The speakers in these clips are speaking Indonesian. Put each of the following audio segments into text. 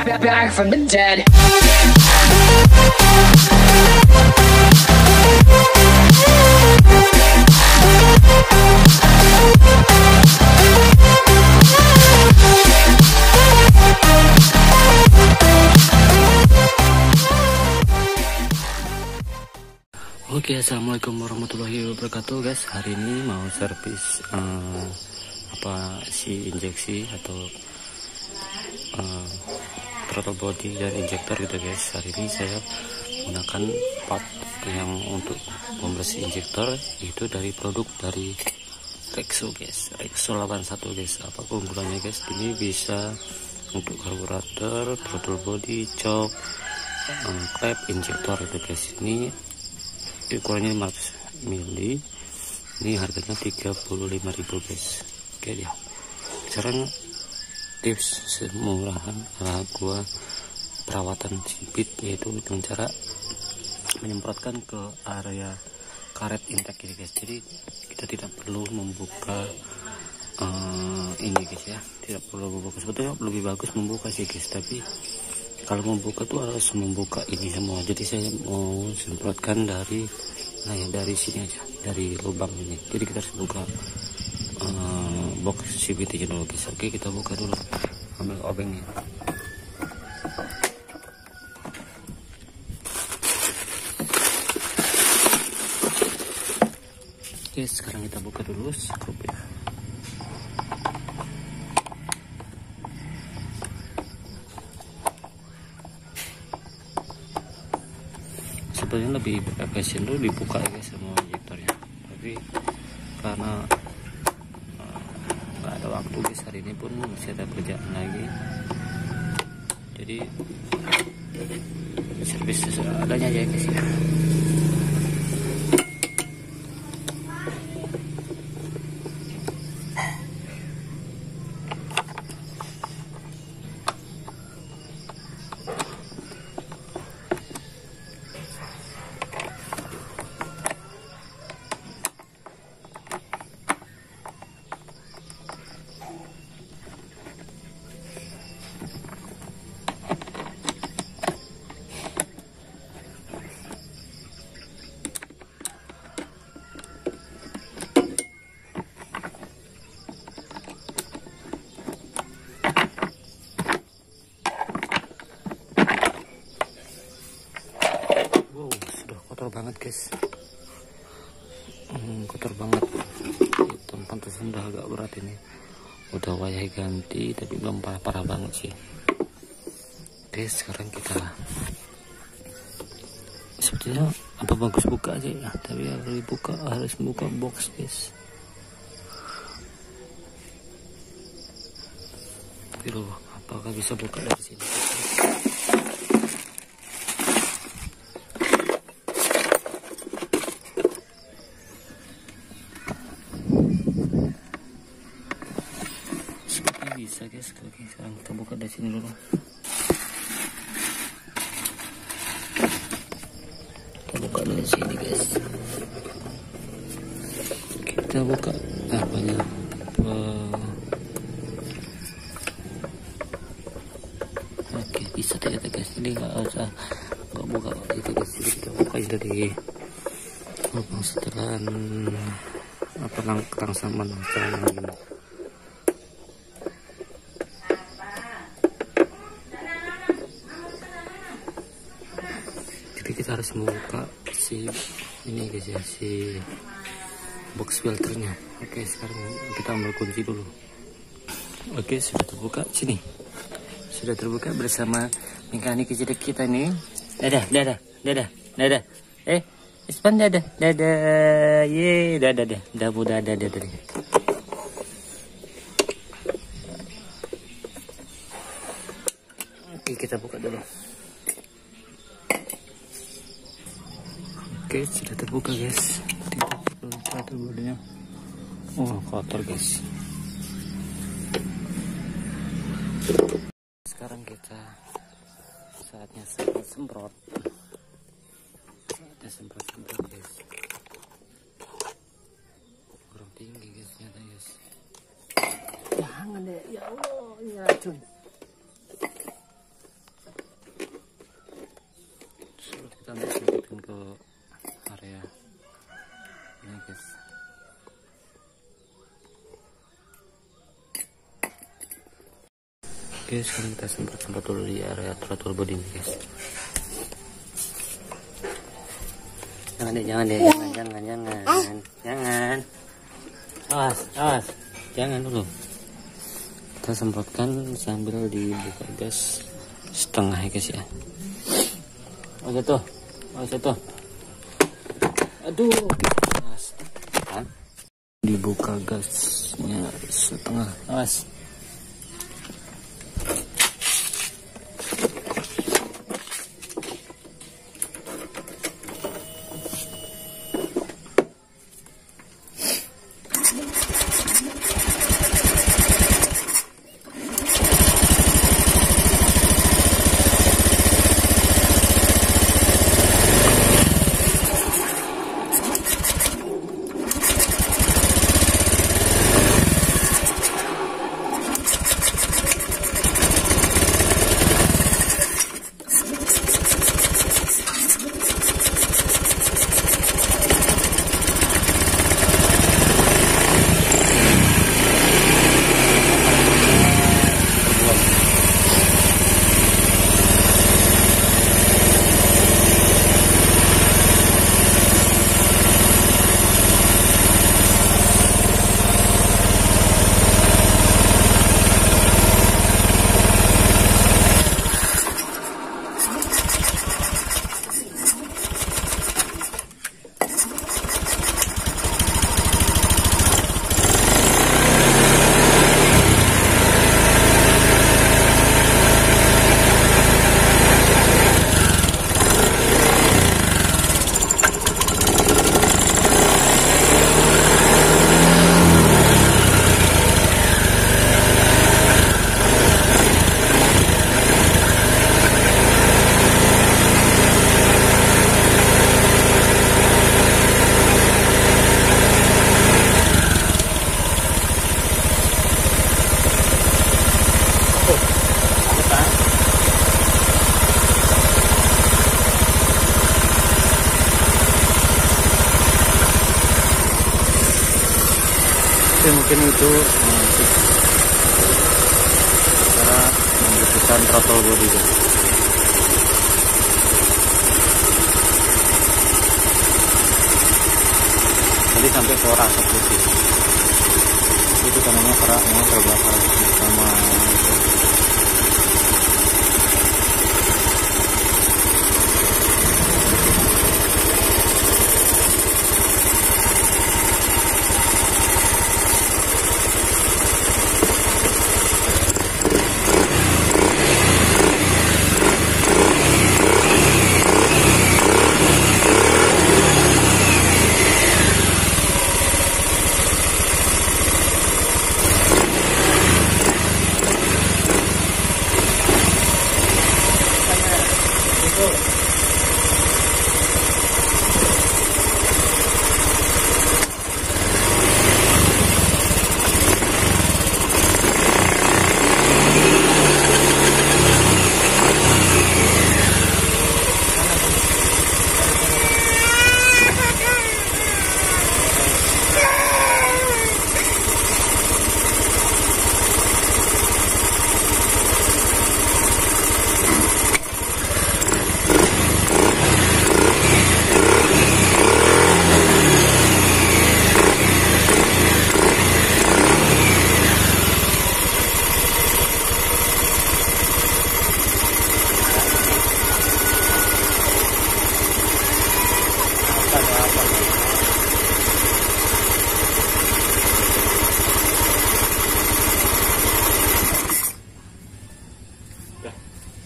Oke assalamualaikum warahmatullahi wabarakatuh guys. Hari ini mau servis eh, apa si injeksi atau uh, throttle body dan injektor gitu guys. Hari ini saya menggunakan part yang untuk membersih injektor itu dari produk dari Rexo guys. Rexo 81 guys. Apa keunggulannya guys? Ini bisa untuk karburator throttle body choke um, klep injektor itu guys. Ini ukurannya 500 mili ini harganya 35.000 guys. Oke dia sekarang tips semurahan ala gua perawatan sipit yaitu dengan cara menyemprotkan ke area karet intake ini guys. Jadi kita tidak perlu membuka uh, ini guys ya. Tidak perlu membuka. Sebetulnya lebih bagus membuka sih guys. Tapi kalau membuka tuh harus membuka ini semua. Jadi saya mau semprotkan dari nah ya dari sini aja dari lubang ini. Jadi kita harus buka uh, box CVT guys oke kita buka dulu. Ambil obengnya oke sekarang kita buka dulu scoop ya. Sebenarnya lebih efisien dulu dibuka ya semua injektornya tapi karena eh, waktu guys hari ini pun masih ada kerjaan lagi. Jadi servis adanya aja guys ya Wow, sudah kotor banget guys. Hmm, kotor banget. Itu pantasan udah agak berat ini. Udah wayah ganti tapi belum parah-parah banget sih. Oke, sekarang kita sebetulnya apa bagus buka aja ya, tapi harus dibuka harus buka box guys. Tapi loh, apakah bisa buka dari sini? Bisa guys. Oke sekarang kita buka dari sini dulu. Kita buka dari sini guys. Kita buka apanya? Apa oke bisa ternyata guys. Ini nggak usah nggak buka itu guys. Jadi kita buka dari lubang setelah apa lang rangsaman setelah jadi kita harus membuka si ini guys ya si box filternya. Oke sekarang kita ambil kunci dulu. Oke sudah terbuka. Sini. Sudah terbuka bersama mekanik kecil kita nih dadah dadah dadah dadah. Eh Ispan dadah dadah. Ye dadah dadah. Dadah dadah dadah dadah. Oke kita buka dulu Oke, sudah terbuka guys. Satu bodinya. Oh, kotor guys. Sekarang kita saatnya semprot semprot. Saatnya semprot semprot guys. Kurang tinggi guys nyata guys. Ya, Jangan deh, ya Allah, iya, ini racun. Sulit kita untuk ke area ini guys. Oke sekarang kita semprot-semprot dulu di area throttle body ini guys. Jangan deh jangan deh jangan jangan jangan jangan awas awas. Jangan dulu. Kita semprotkan sambil dibuka gas setengah ya guys ya. Oh jatuh oh jatuh aduh kan? Dibuka gasnya setengah. Awas Oke mungkin itu cara membersihkan throttle body guys. Jadi sampai suara asap putih. Itu namanya kerak yang terbakar sama itu.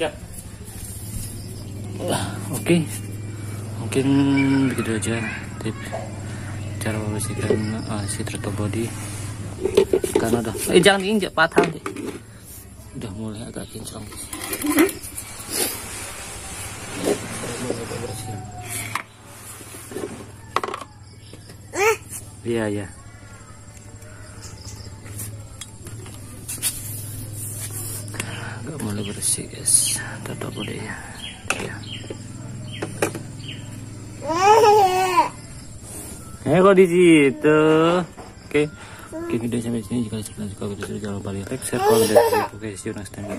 siap Nah, oke mungkin begitu aja. Tips cara membersihkan uh, si throttle body. Karena udah. Eh jangan diinjak patah. Deh udah mulai agak kinclong iya iya. Agak mulai bersih guys. Throttle body ya Eh kok di situ? Oke. Oke video sampai sini jika kalian suka video jangan lupa like, share, comment, dan subscribe. Oke, see you next time.